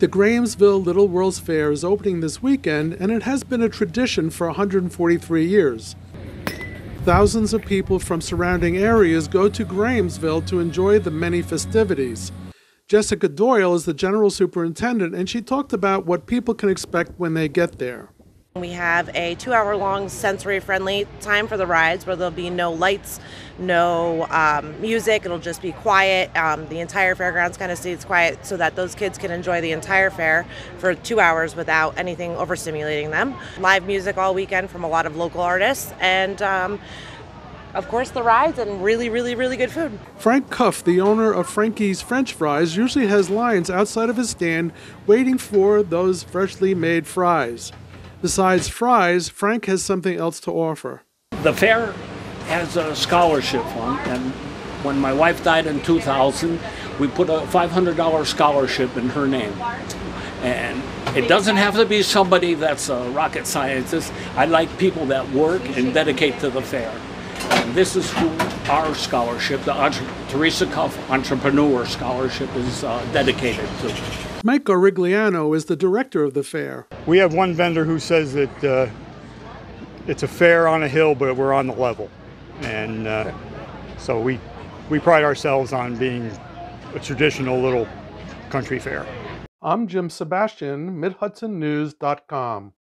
The Grahamsville Little World's Fair is opening this weekend, and it has been a tradition for 143 years. Thousands of people from surrounding areas go to Grahamsville to enjoy the many festivities. Jessica Doyle is the general superintendent, and she talked about what people can expect when they get there. We have a two hour long sensory friendly time for the rides where there'll be no lights, no um, music, it'll just be quiet. Um, the entire fairgrounds kind of stays quiet so that those kids can enjoy the entire fair for two hours without anything overstimulating them. Live music all weekend from a lot of local artists and um, of course, the rides and really, really, really good food. Frank Cuff, the owner of Frankie's French Fries, usually has lines outside of his stand waiting for those freshly made fries. Besides fries, Frank has something else to offer. The fair has a scholarship fund, and when my wife died in 2000, we put a $500 scholarship in her name. And it doesn't have to be somebody that's a rocket scientist. I like people that work and dedicate to the fair. And this is who our scholarship, the Entre- Teresa Cuff Entrepreneur Scholarship, is uh, dedicated to. Mike Origliano is the director of the fair. We have one vendor who says that uh, it's a fair on a hill, but we're on the level. And uh, so we, we pride ourselves on being a traditional little country fair. I'm Jim Sebastian, MidHudsonNews.com.